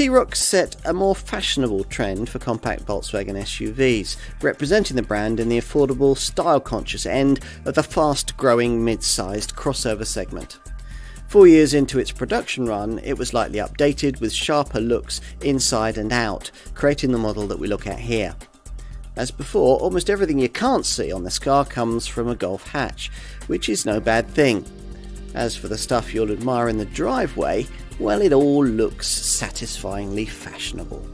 T-Roc set a more fashionable trend for compact Volkswagen SUVs, representing the brand in the affordable, style-conscious end of the fast-growing mid-sized crossover segment. Four years into its production run, it was lightly updated with sharper looks inside and out, creating the model that we look at here. As before, almost everything you can't see on this car comes from a Golf hatch, which is no bad thing. As for the stuff you'll admire in the driveway, well, it all looks satisfyingly fashionable.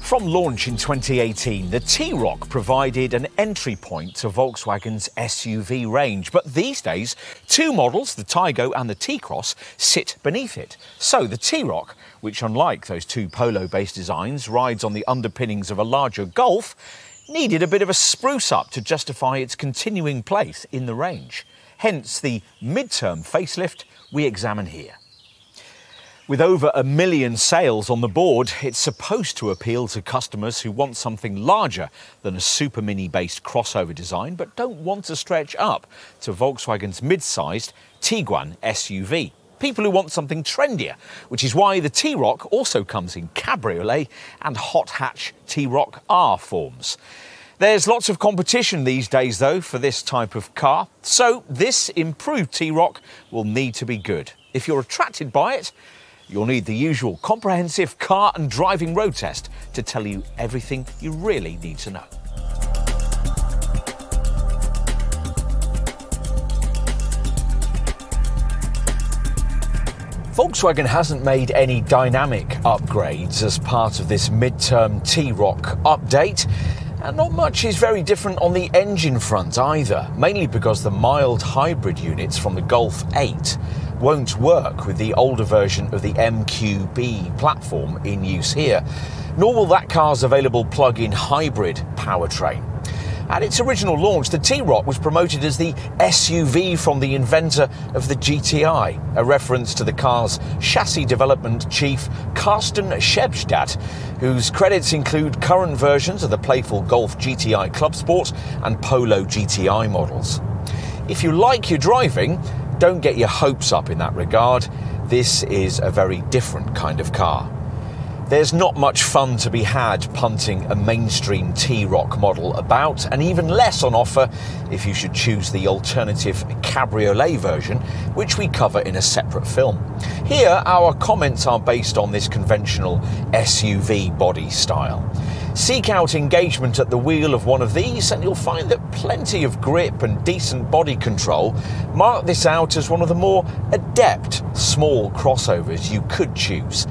From launch in 2018, the T-Roc provided an entry point to Volkswagen's SUV range. But these days, two models, the Taigo and the T-Cross, sit beneath it. So the T-Roc, which unlike those two Polo-based designs, rides on the underpinnings of a larger Golf, needed a bit of a spruce up to justify its continuing place in the range. Hence the mid-term facelift we examine here. With over a million sales on the board, it's supposed to appeal to customers who want something larger than a Super Mini based crossover design, but don't want to stretch up to Volkswagen's mid sized Tiguan SUV. People who want something trendier, which is why the T-Roc also comes in cabriolet and hot hatch T-Roc R forms. There's lots of competition these days, though, for this type of car, so this improved T-Roc will need to be good. If you're attracted by it, you'll need the usual comprehensive car and driving road test to tell you everything you really need to know. Volkswagen hasn't made any dynamic upgrades as part of this midterm T-Roc update. And not much is very different on the engine front either, mainly because the mild hybrid units from the Golf 8 won't work with the older version of the MQB platform in use here, nor will that car's available plug-in hybrid powertrain. At its original launch, the T-Roc was promoted as the SUV from the inventor of the GTI, a reference to the car's chassis development chief Karsten Schebsdat, whose credits include current versions of the playful Golf GTI Club Sport and Polo GTI models. If you like your driving, don't get your hopes up in that regard. This is a very different kind of car. There's not much fun to be had punting a mainstream T-Roc model about, and even less on offer if you should choose the alternative cabriolet version, which we cover in a separate film. Here, our comments are based on this conventional SUV body style. Seek out engagement at the wheel of one of these, and you'll find that plenty of grip and decent body control mark this out as one of the more adept small crossovers you could choose.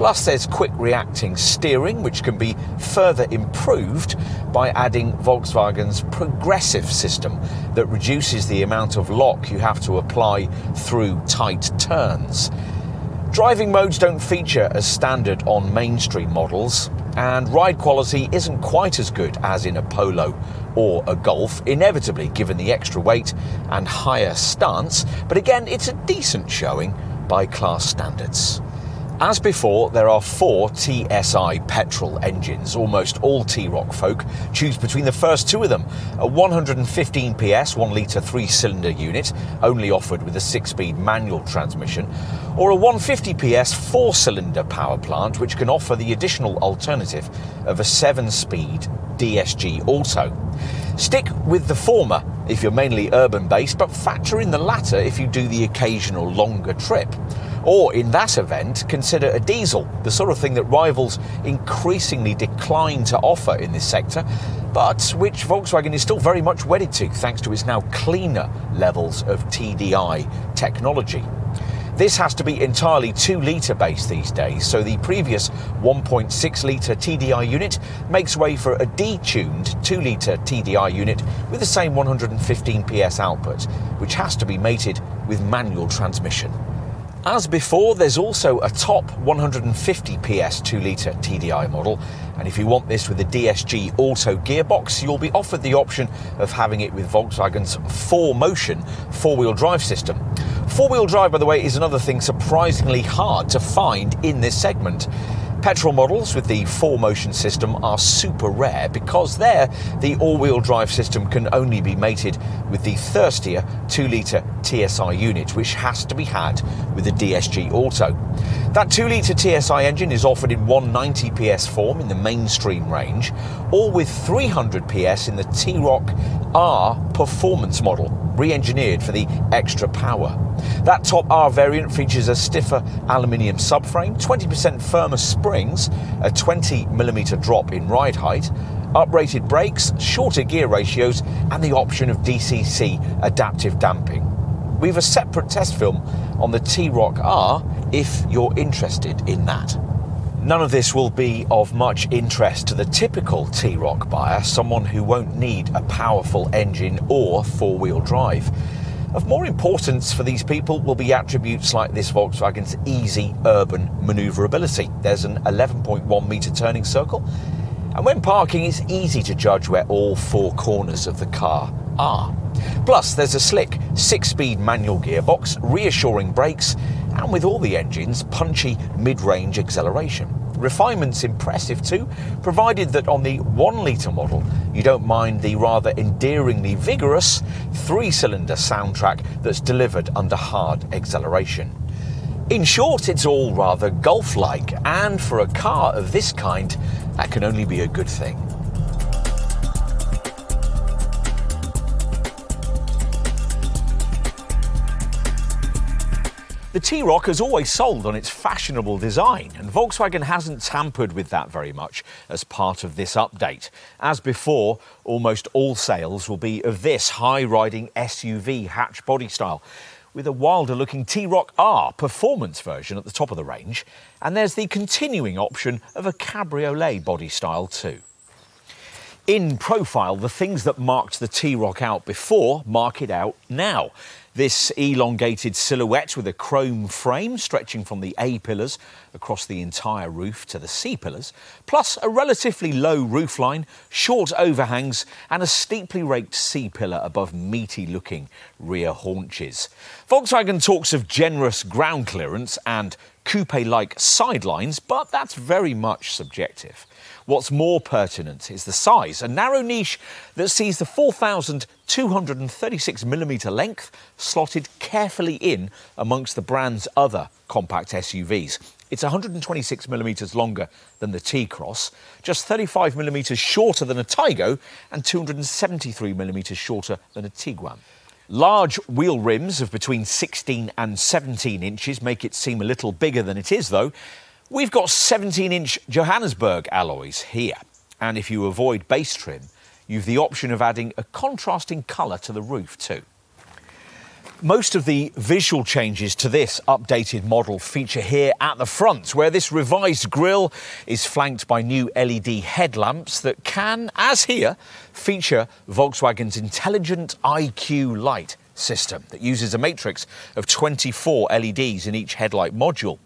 Plus, there's quick reacting steering, which can be further improved by adding Volkswagen's progressive system that reduces the amount of lock you have to apply through tight turns. Driving modes don't feature as standard on mainstream models, and ride quality isn't quite as good as in a Polo or a Golf, inevitably given the extra weight and higher stance, but again, it's a decent showing by class standards. As before, there are four TSI petrol engines. Almost all T-Roc folk choose between the first two of them. A 115 PS 1 litre 3-cylinder unit, only offered with a 6-speed manual transmission, or a 150 PS 4-cylinder power plant which can offer the additional alternative of a 7-speed DSG Auto. Stick with the former if you're mainly urban based, but factor in the latter if you do the occasional longer trip. Or in that event, consider a diesel, the sort of thing that rivals increasingly decline to offer in this sector, but which Volkswagen is still very much wedded to thanks to its now cleaner levels of TDI technology. This has to be entirely 2 litre based these days, so the previous 1.6 litre TDI unit makes way for a detuned 2 litre TDI unit with the same 115 PS output, which has to be mated with manual transmission. As before, there's also a top 150 PS 2 litre TDI model, and if you want this with a DSG Auto gearbox, you'll be offered the option of having it with Volkswagen's 4Motion four wheel drive system. Four wheel drive, by the way, is another thing surprisingly hard to find in this segment. Petrol models with the 4Motion system are super rare because there the all-wheel drive system can only be mated with the thirstier 2-litre TSI unit which has to be had with the DSG Auto. That 2-litre TSI engine is offered in 190 PS form in the mainstream range or with 300 PS in the T-Roc R performance model re-engineered for the extra power. That top R variant features a stiffer aluminium subframe, 20% firmer springs, a 20mm drop in ride height, uprated brakes, shorter gear ratios, and the option of DCC adaptive damping. We've a separate test film on the T-Roc R if you're interested in that. None of this will be of much interest to the typical T-Roc buyer, someone who won't need a powerful engine or four-wheel drive. Of more importance for these people will be attributes like this Volkswagen's easy urban manoeuvrability. There's an 11.1 metre turning circle, and when parking, it's easy to judge where all four corners of the car are. Plus, there's a slick six speed manual gearbox, reassuring brakes, and with all the engines, punchy mid range acceleration. Refinement's impressive too, provided that on the 1 litre model you don't mind the rather endearingly vigorous three cylinder soundtrack that's delivered under hard acceleration. In short, it's all rather Golf like, and for a car of this kind, that can only be a good thing. The T-Roc has always sold on its fashionable design, and Volkswagen hasn't tampered with that very much as part of this update. As before, almost all sales will be of this high-riding SUV hatch body style, with a wilder-looking T-Roc R performance version at the top of the range, and there's the continuing option of a cabriolet body style too. In profile, the things that marked the T-Roc out before mark it out now. This elongated silhouette with a chrome frame stretching from the A pillars across the entire roof to the C pillars, plus a relatively low roofline, short overhangs, and a steeply raked C pillar above meaty looking rear haunches. Volkswagen talks of generous ground clearance and coupe like sidelines, but that's very much subjective. What's more pertinent is the size, a narrow niche that sees the 4,236mm length slotted carefully in amongst the brand's other compact SUVs. It's 126mm longer than the T-Cross, just 35mm shorter than a Taigo, and 273mm shorter than a Tiguan. Large wheel rims of between 16 and 17 inches make it seem a little bigger than it is, though, We've got 17 inch Johannesburg alloys here, and if you avoid base trim, you've the option of adding a contrasting colour to the roof too. Most of the visual changes to this updated model feature here at the front, where this revised grille is flanked by new LED headlamps that can, as here, feature Volkswagen's intelligent IQ light system that uses a matrix of 24 LEDs in each headlight module.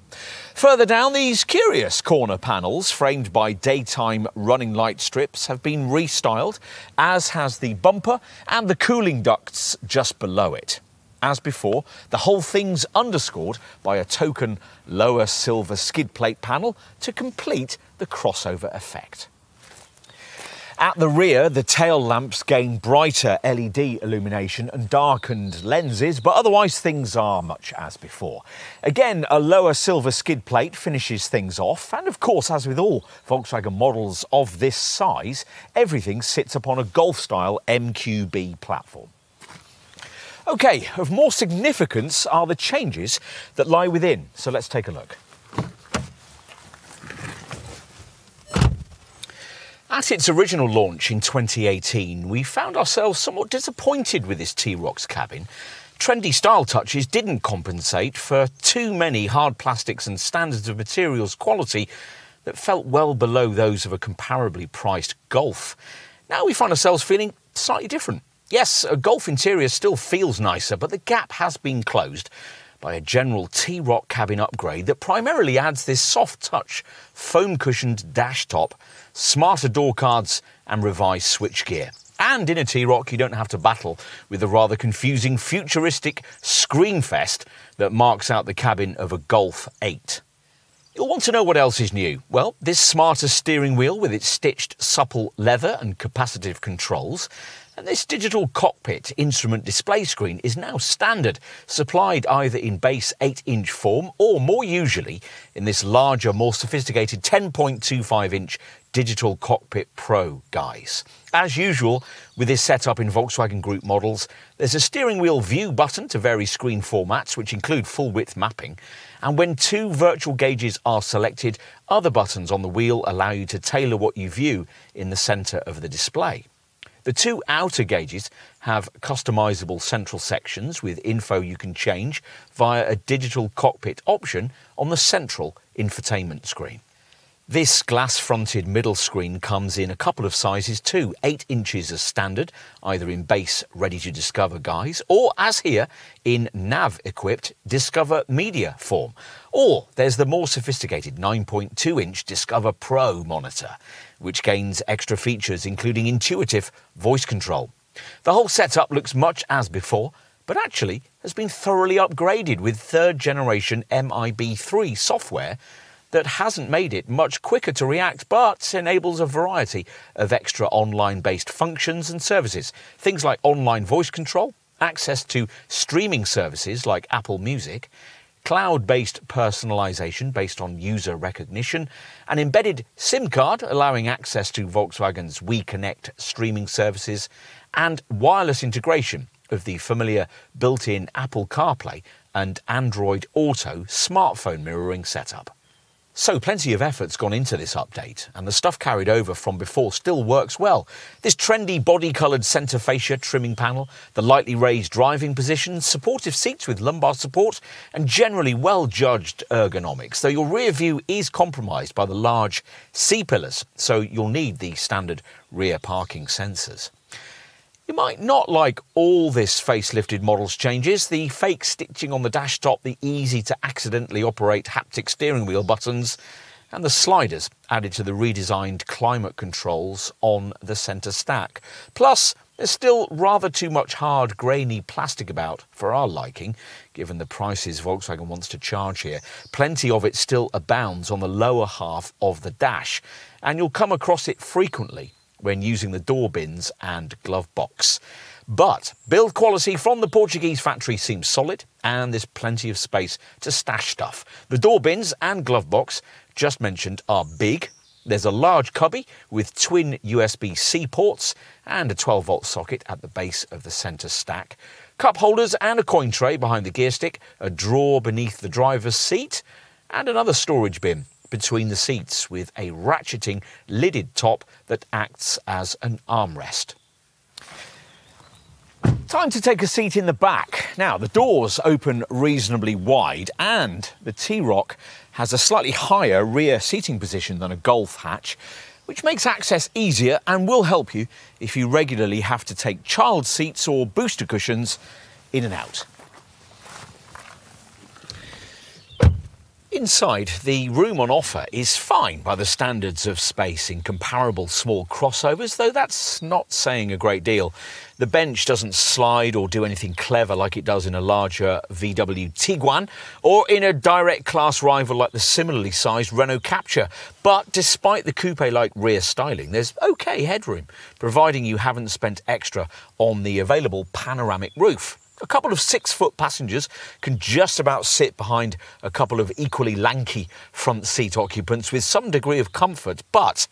Further down, these curious corner panels, framed by daytime running light strips, have been restyled, as has the bumper and the cooling ducts just below it. As before, the whole thing's underscored by a token lower silver skid plate panel to complete the crossover effect. At the rear, the tail lamps gain brighter LED illumination and darkened lenses, but otherwise things are much as before. Again, a lower silver skid plate finishes things off, and of course, as with all Volkswagen models of this size, everything sits upon a Golf-style MQB platform. OK, of more significance are the changes that lie within, so let's take a look. At its original launch in 2018, we found ourselves somewhat disappointed with this T-Roc's cabin. Trendy style touches didn't compensate for too many hard plastics and standards of materials quality that felt well below those of a comparably priced Golf. Now we find ourselves feeling slightly different. Yes, a Golf interior still feels nicer, but the gap has been closed by a general T Roc cabin upgrade that primarily adds this soft touch, foam cushioned dash top smarter door cards, and revised switchgear. And in a T Roc, you don't have to battle with the rather confusing futuristic screenfest that marks out the cabin of a Golf 8. You'll want to know what else is new. Well, this smarter steering wheel with its stitched supple leather and capacitive controls and this digital cockpit instrument display screen is now standard, supplied either in base 8 inch form or more usually in this larger, more sophisticated 10.25 inch Digital Cockpit Pro, guise. As usual, with this setup in Volkswagen Group models, there's a steering wheel view button to vary screen formats, which include full width mapping. And when two virtual gauges are selected, other buttons on the wheel allow you to tailor what you view in the centre of the display. The two outer gauges have customizable central sections with info you can change via a digital cockpit option on the central infotainment screen. This glass-fronted middle screen comes in a couple of sizes too, 8 inches as standard, either in base ready-to-discover guise, or as here, in nav-equipped Discover Media form. Or there's the more sophisticated 9.2-inch Discover Pro monitor, which gains extra features including intuitive voice control. The whole setup looks much as before, but actually has been thoroughly upgraded with third generation MIB3 software that hasn't made it much quicker to react, but enables a variety of extra online based functions and services. Things like online voice control, access to streaming services like Apple Music, cloud based personalization based on user recognition, an embedded SIM card allowing access to Volkswagen's WeConnect streaming services, and wireless integration of the familiar built in Apple CarPlay and Android Auto smartphone mirroring setup. So, plenty of effort's gone into this update, and the stuff carried over from before still works well. This trendy body coloured centre fascia trimming panel, the lightly raised driving position, supportive seats with lumbar support, and generally well judged ergonomics, though your rear view is compromised by the large C pillars, so you'll need the standard rear parking sensors. You might not like all this facelifted model's changes, the fake stitching on the dash top, the easy to accidentally operate haptic steering wheel buttons, and the sliders added to the redesigned climate controls on the centre stack. Plus, there's still rather too much hard, grainy plastic about for our liking, given the prices Volkswagen wants to charge here. Plenty of it still abounds on the lower half of the dash, and you'll come across it frequently when using the door bins and glove box. But build quality from the Portuguese factory seems solid, and there's plenty of space to stash stuff. The door bins and glove box, just mentioned, are big. There's a large cubby with twin USB C ports and a 12 volt socket at the base of the centre stack. Cup holders and a coin tray behind the gear stick, a drawer beneath the driver's seat, and another storage bin between the seats with a ratcheting lidded top that acts as an armrest. Time to take a seat in the back. Now, the doors open reasonably wide, and the T Roc has a slightly higher rear seating position than a Golf hatch, which makes access easier and will help you if you regularly have to take child seats or booster cushions in and out. Inside, the room on offer is fine by the standards of space in comparable small crossovers, though that's not saying a great deal. The bench doesn't slide or do anything clever like it does in a larger VW Tiguan or in a direct class rival like the similarly sized Renault Captur. But despite the coupe like rear styling, there's okay headroom, providing you haven't spent extra on the available panoramic roof. A couple of six foot passengers can just about sit behind a couple of equally lanky front seat occupants with some degree of comfort, but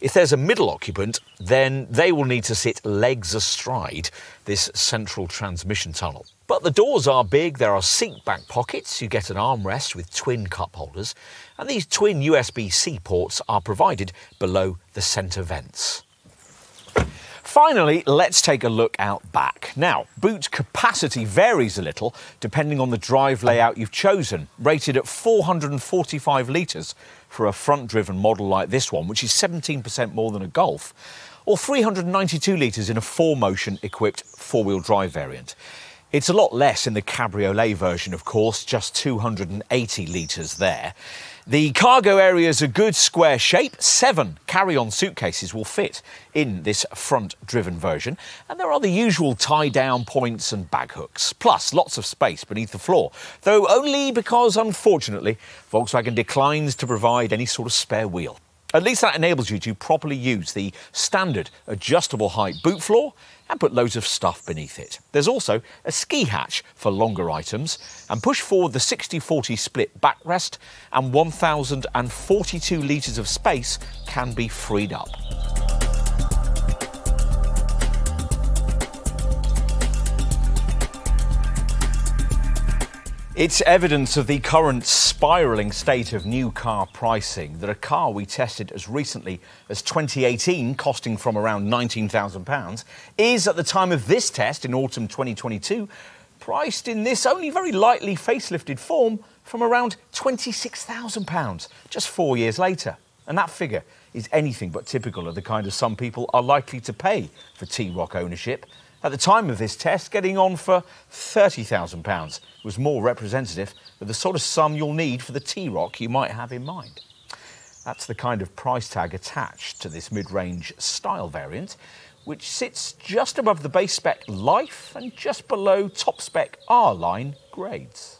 if there's a middle occupant, then they will need to sit legs astride this central transmission tunnel. But the doors are big, there are seat back pockets, you get an armrest with twin cup holders, and these twin USB C ports are provided below the centre vents. Finally, let's take a look out back. Now, boot capacity varies a little depending on the drive layout you've chosen, rated at 445 litres for a front-driven model like this one, which is 17% more than a Golf, or 392 litres in a 4Motion equipped four-wheel drive variant. It's a lot less in the cabriolet version, of course, just 280 litres there. The cargo area is a good square shape. Seven carry-on suitcases will fit in this front-driven version. And there are the usual tie-down points and bag hooks, plus lots of space beneath the floor, though only because, unfortunately, Volkswagen declines to provide any sort of spare wheel. At least that enables you to properly use the standard adjustable height boot floor and put loads of stuff beneath it. There's also a ski hatch for longer items and push forward the 60-40 split backrest and 1,042 litres of space can be freed up. It's evidence of the current spiralling state of new car pricing that a car we tested as recently as 2018, costing from around £19,000, is at the time of this test in autumn 2022 priced in this only very lightly facelifted form from around £26,000 just four years later. And that figure is anything but typical of the kind of sum people are likely to pay for T-Roc ownership at the time of this test, getting on for £30,000 was more representative of the sort of sum you'll need for the T-Roc you might have in mind. That's the kind of price tag attached to this mid-range style variant, which sits just above the base spec Life and just below top spec R-line grades.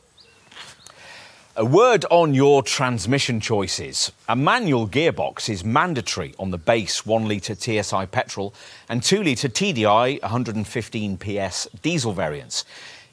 A word on your transmission choices. A manual gearbox is mandatory on the base 1 litre TSI petrol and 2 litre TDI 115 PS diesel variants.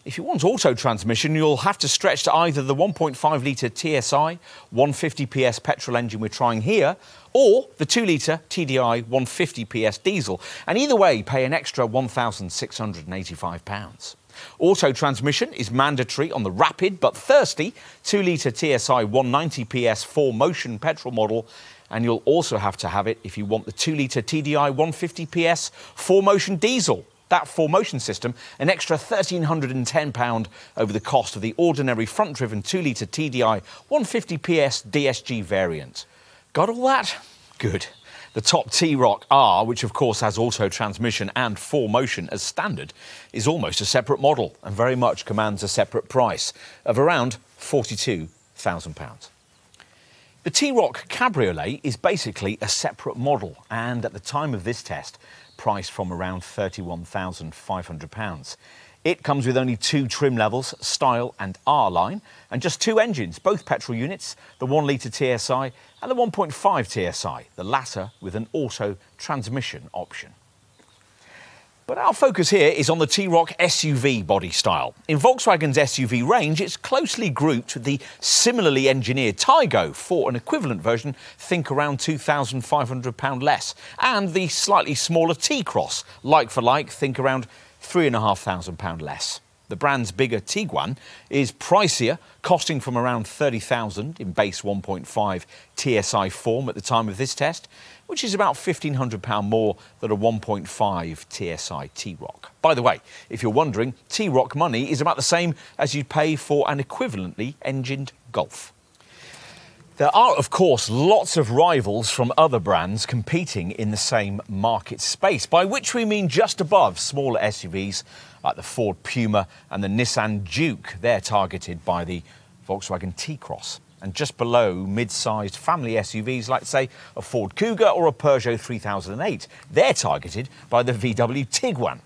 If you want auto transmission, you'll have to stretch to either the 1.5 litre TSI 150 PS petrol engine we're trying here or the 2 litre TDI 150 PS diesel, and either way pay an extra £1,685. Auto transmission is mandatory on the rapid but thirsty 2 litre TSI 190 PS 4 motion petrol model, and you'll also have to have it if you want the 2 litre TDI 150 PS 4 motion diesel. That 4 motion system, an extra £1,310 over the cost of the ordinary front driven 2 litre TDI 150 PS DSG variant. Got all that? Good. The top T-Roc R, which of course has auto transmission and 4Motion as standard, is almost a separate model and very much commands a separate price of around £42,000. The T-Roc Cabriolet is basically a separate model and at the time of this test priced from around £31,500. It comes with only two trim levels, Style and R line, and just two engines, both petrol units, the 1 litre TSI and the 1.5 TSI, the latter with an auto transmission option. But our focus here is on the T-Roc SUV body style. In Volkswagen's SUV range, it's closely grouped with the similarly engineered Taigo for an equivalent version, think around £2,500 less, and the slightly smaller T-Cross, like for like, think around £3,500 less. The brand's bigger Tiguan is pricier, costing from around 30,000 in base 1.5 TSI form at the time of this test, which is about £1,500 more than a 1.5 TSI T-Roc. By the way, if you're wondering, T-Roc money is about the same as you'd pay for an equivalently engined Golf. There are, of course, lots of rivals from other brands competing in the same market space, by which we mean just above smaller SUVs like the Ford Puma and the Nissan Juke. They're targeted by the Volkswagen T-Cross. And just below mid-sized family SUVs like, say, a Ford Kuga or a Peugeot 3008. They're targeted by the VW Tiguan.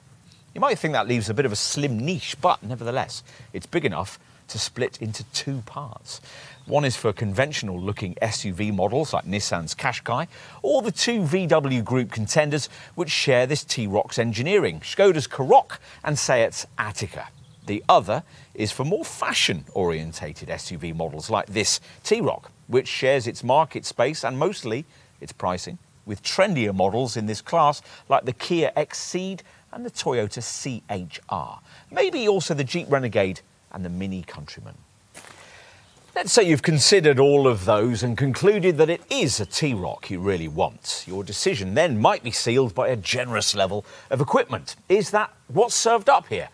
You might think that leaves a bit of a slim niche, but nevertheless, it's big enough to split into two parts. One is for conventional looking SUV models like Nissan's Qashqai, or the two VW Group contenders which share this T-Roc's engineering, Skoda's Karoq and Seat's Ateca. The other is for more fashion orientated SUV models like this T-Roc, which shares its market space and mostly its pricing with trendier models in this class like the Kia XCeed and the Toyota CHR. Maybe also the Jeep Renegade and the Mini Countryman. Let's say you've considered all of those and concluded that it is a T-Roc you really want. Your decision then might be sealed by a generous level of equipment. Is that what's served up here?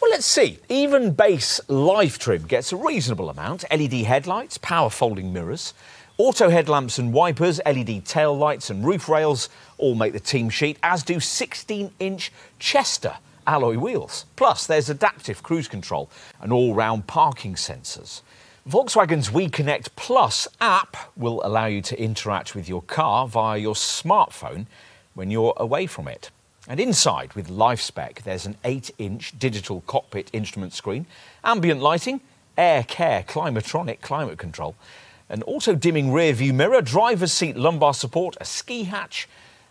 Well, let's see. Even base life trim gets a reasonable amount. LED headlights, power folding mirrors, auto headlamps and wipers, LED tail lights and roof rails all make the team sheet, as do 16-inch Chester alloy wheels. Plus, there's adaptive cruise control and all-round parking sensors. Volkswagen's WeConnect Plus app will allow you to interact with your car via your smartphone when you're away from it. And inside, with LifeSpec, there's an 8-inch digital cockpit instrument screen, ambient lighting, air care, climatronic climate control, an auto-dimming rear view mirror, driver's seat lumbar support, a ski hatch,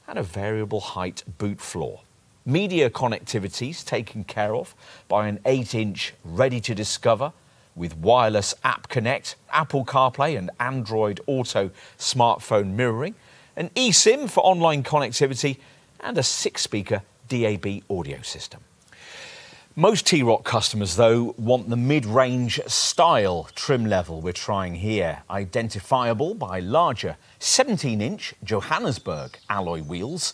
and a variable height boot floor. Media connectivity is taken care of by an 8-inch ready-to-discover with wireless App Connect, Apple CarPlay, and Android Auto smartphone mirroring, an eSIM for online connectivity, and a six speaker DAB audio system. Most T Roc customers, though, want the mid range style trim level we're trying here, identifiable by larger 17 inch Johannesburg alloy wheels,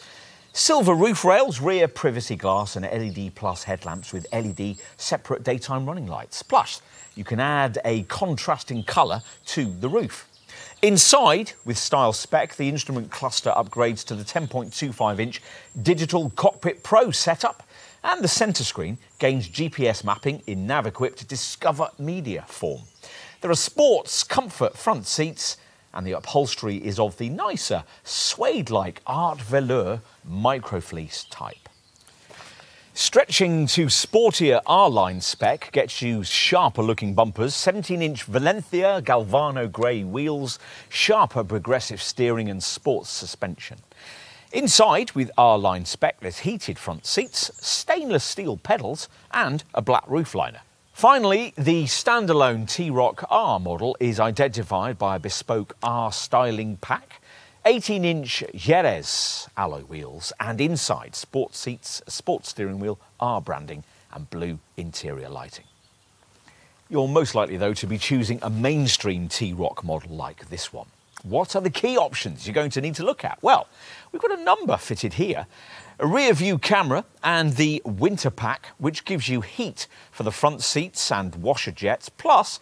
silver roof rails, rear privacy glass, and LED plus headlamps with LED separate daytime running lights. Plus, you can add a contrasting colour to the roof. Inside, with style spec, the instrument cluster upgrades to the 10.25 inch Digital Cockpit Pro setup, and the centre screen gains GPS mapping in NavEquipped Discover Media form. There are sports comfort front seats, and the upholstery is of the nicer suede like art velour microfleece type. Stretching to sportier R-line spec gets you sharper looking bumpers, 17-inch Valencia Galvano grey wheels, sharper progressive steering and sports suspension. Inside, with R-line spec, there's heated front seats, stainless steel pedals and a black roofliner. Finally, the standalone T-Roc R model is identified by a bespoke R styling pack 18 inch Jerez alloy wheels and inside sports seats, sports steering wheel, R branding and blue interior lighting. You're most likely though to be choosing a mainstream T-Roc model like this one. What are the key options you're going to need to look at? Well, we've got a number fitted here. A rear view camera and the winter pack, which gives you heat for the front seats and washer jets, plus,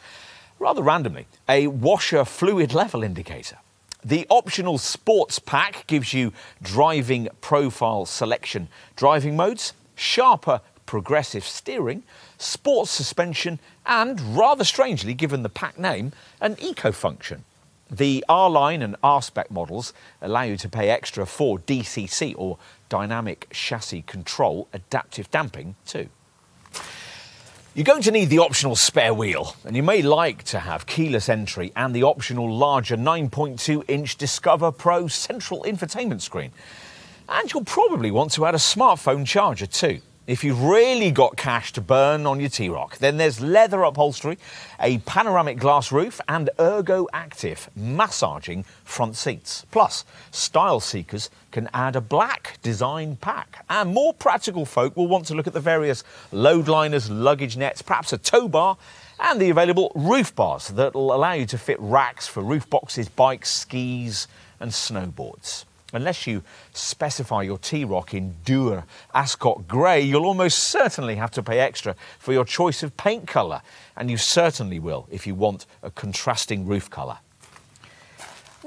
rather randomly, a washer fluid level indicator. The optional sports pack gives you driving profile selection, driving modes, sharper progressive steering, sports suspension, and rather strangely, given the pack name, an eco function. The R line and R spec models allow you to pay extra for DCC or dynamic chassis control adaptive damping too. You're going to need the optional spare wheel, and you may like to have keyless entry and the optional larger 9.2 inch Discover Pro central infotainment screen. And you'll probably want to add a smartphone charger too. If you've really got cash to burn on your T-Roc, then there's leather upholstery, a panoramic glass roof, and Ergo Active massaging front seats. Plus, style seekers can add a black design pack. And more practical folk will want to look at the various load liners, luggage nets, perhaps a tow bar, and the available roof bars that will allow you to fit racks for roof boxes, bikes, skis, and snowboards. Unless you specify your T-Roc in Dur Ascot Grey, you'll almost certainly have to pay extra for your choice of paint colour. And you certainly will if you want a contrasting roof colour.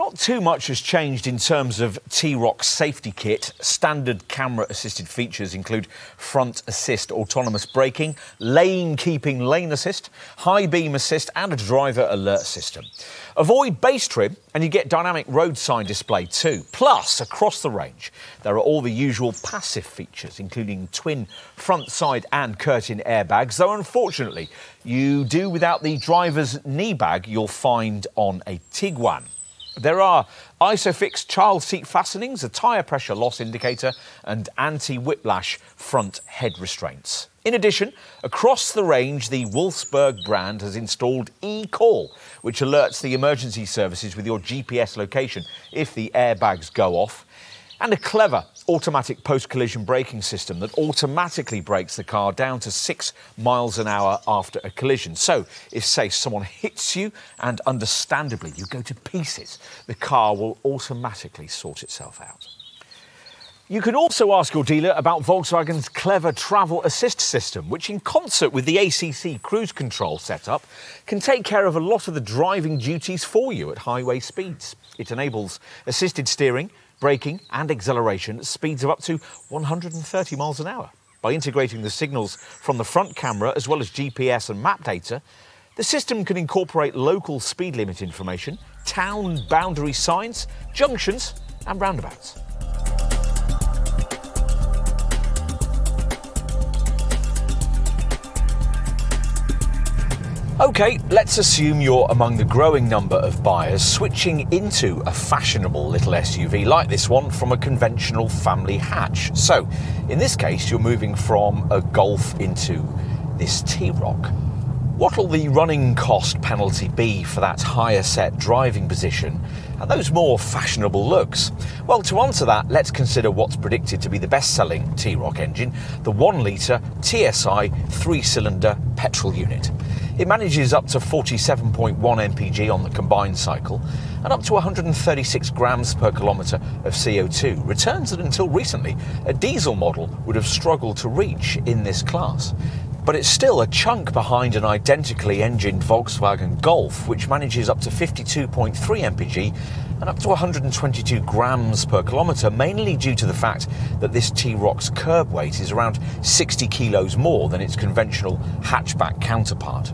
Not too much has changed in terms of T-Roc safety kit. Standard camera assisted features include front assist autonomous braking, lane keeping lane assist, high beam assist and a driver alert system. Avoid base trim and you get dynamic road sign display too. Plus, across the range, there are all the usual passive features, including twin front, side and curtain airbags, though unfortunately, you do without the driver's knee bag you'll find on a Tiguan. There are ISOFIX child seat fastenings, a tyre pressure loss indicator, and anti whiplash front head restraints. In addition, across the range, the Wolfsburg brand has installed eCall, which alerts the emergency services with your GPS location if the airbags go off and a clever automatic post-collision braking system that automatically brakes the car down to six miles an hour after a collision. So if, say, someone hits you and understandably you go to pieces, the car will automatically sort itself out. You can also ask your dealer about Volkswagen's clever travel assist system, which, in concert with the ACC cruise control setup, can take care of a lot of the driving duties for you at highway speeds. It enables assisted steering, braking and acceleration at speeds of up to 130 miles an hour. By integrating the signals from the front camera as well as GPS and map data, the system can incorporate local speed limit information, town boundary signs, junctions, and roundabouts. Okay, let's assume you're among the growing number of buyers switching into a fashionable little SUV like this one from a conventional family hatch. So, in this case, you're moving from a Golf into this T-Roc. What'll the running cost penalty be for that higher set driving position and those more fashionable looks? Well, to answer that, let's consider what's predicted to be the best selling T-Roc engine, the 1 litre TSI 3 cylinder petrol unit. It manages up to 47.1 mpg on the combined cycle and up to 136 grams per kilometre of CO2, returns that until recently a diesel model would have struggled to reach in this class but it's still a chunk behind an identically engined Volkswagen Golf, which manages up to 52.3 mpg and up to 122 grams per kilometre, mainly due to the fact that this T-Roc's curb weight is around 60 kilos more than its conventional hatchback counterpart.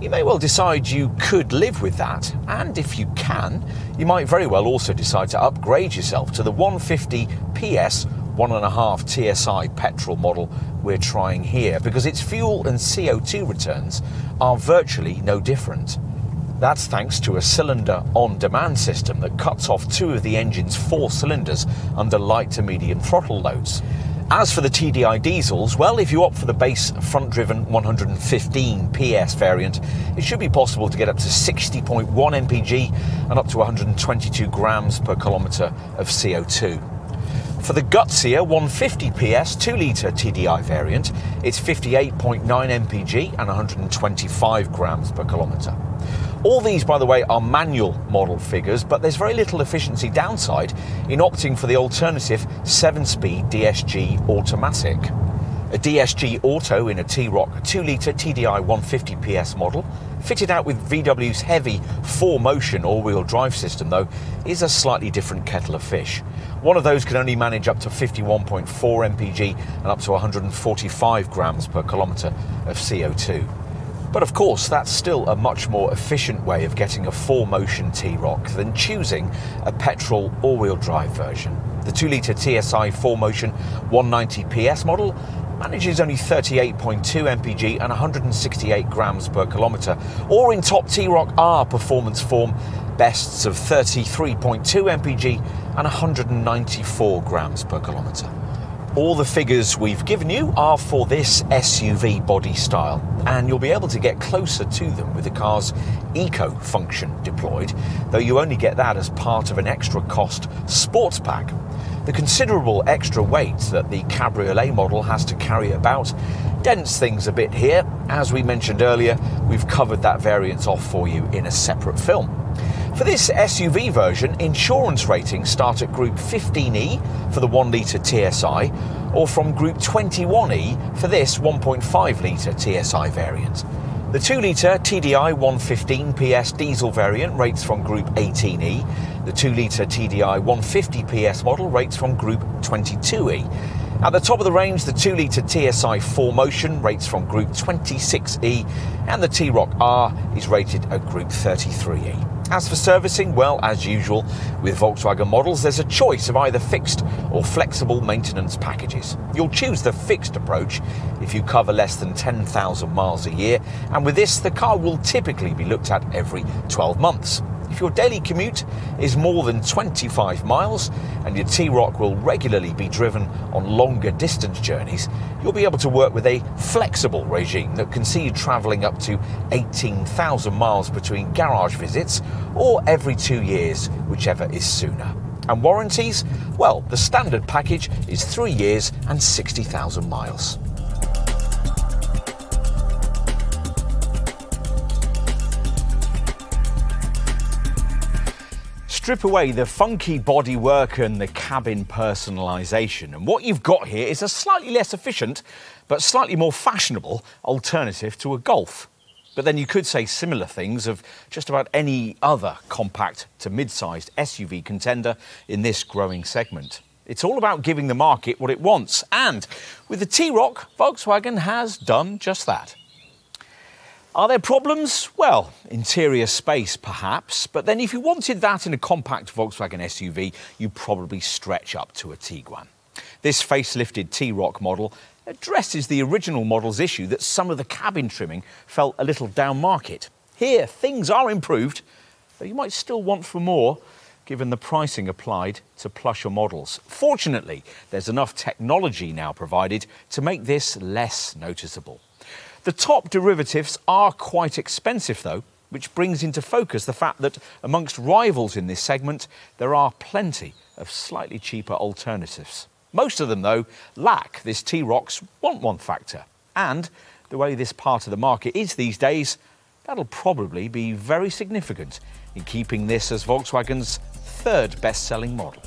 You may well decide you could live with that, and if you can, you might very well also decide to upgrade yourself to the 150 PS 1.5 TSI petrol model we're trying here because its fuel and CO2 returns are virtually no different. That's thanks to a cylinder on demand system that cuts off two of the engine's four cylinders under light to medium throttle loads. As for the TDI diesels, well, if you opt for the base front driven 115 PS variant, it should be possible to get up to 60.1 mpg and up to 122 grams per kilometre of CO2. For the gutsier 150 PS 2 litre TDI variant, it's 58.9 mpg and 125 grams per kilometre. All these, by the way, are manual model figures, but there's very little efficiency downside in opting for the alternative 7 speed DSG automatic. A DSG Auto in a T-Roc 2 litre TDI 150 PS model, fitted out with VW's heavy 4Motion all-wheel drive system though, is a slightly different kettle of fish. One of those can only manage up to 51.4 mpg and up to 145 grams per kilometre of CO2. But of course, that's still a much more efficient way of getting a 4Motion T-Roc than choosing a petrol all-wheel drive version. The 2 litre TSI 4Motion 190 PS model manages only 38.2 mpg and 168 grams per kilometre, or in top T-Roc R performance form, bests of 33.2 mpg and 194 grams per kilometre. All the figures we've given you are for this SUV body style, and you'll be able to get closer to them with the car's eco function deployed, though you only get that as part of an extra cost sports pack. The considerable extra weight that the Cabriolet model has to carry about dents things a bit here. As we mentioned earlier, we've covered that variant off for you in a separate film. For this SUV version, insurance ratings start at Group 15E for the 1 litre TSI, or from Group 21E for this 1.5 litre TSI variant. The 2 litre TDI 115 PS diesel variant rates from Group 18E. The 2 litre TDI 150 PS model rates from Group 22E. At the top of the range, the 2 litre TSI 4Motion rates from Group 26E, and the T-Roc R is rated at Group 33E. As for servicing, well, as usual with Volkswagen models, there's a choice of either fixed or flexible maintenance packages. You'll choose the fixed approach if you cover less than 10,000 miles a year, and with this, the car will typically be looked at every 12 months. If your daily commute is more than 25 miles and your T-Roc will regularly be driven on longer distance journeys, you'll be able to work with a flexible regime that can see you travelling up to 18,000 miles between garage visits or every two years, whichever is sooner. And warranties? Well, the standard package is three years and 60,000 miles. Strip away the funky bodywork and the cabin personalisation, and what you've got here is a slightly less efficient but slightly more fashionable alternative to a Golf. But then you could say similar things of just about any other compact to mid sized SUV contender in this growing segment. It's all about giving the market what it wants. And with the T Roc, Volkswagen has done just that. Are there problems? Well, interior space perhaps, but then if you wanted that in a compact Volkswagen SUV, you'd probably stretch up to a Tiguan. This facelifted T-Roc model addresses the original model's issue that some of the cabin trimming felt a little down market. Here, things are improved, but you might still want for more given the pricing applied to plusher models. Fortunately, there's enough technology now provided to make this less noticeable. The top derivatives are quite expensive though, which brings into focus the fact that amongst rivals in this segment, there are plenty of slightly cheaper alternatives. Most of them, though, lack this T-Roc's want one factor. And the way this part of the market is these days, that'll probably be very significant in keeping this as Volkswagen's third best selling model.